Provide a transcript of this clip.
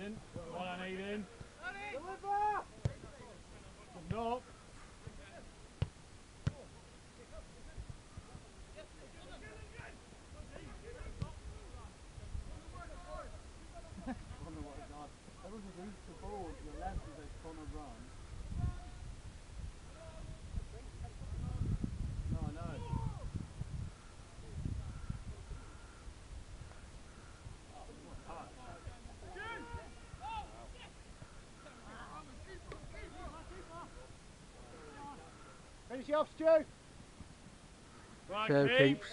Aiden. One on Aiden. Deliver! Come. Yourself, Stu. Right, Joe Pete. keeps.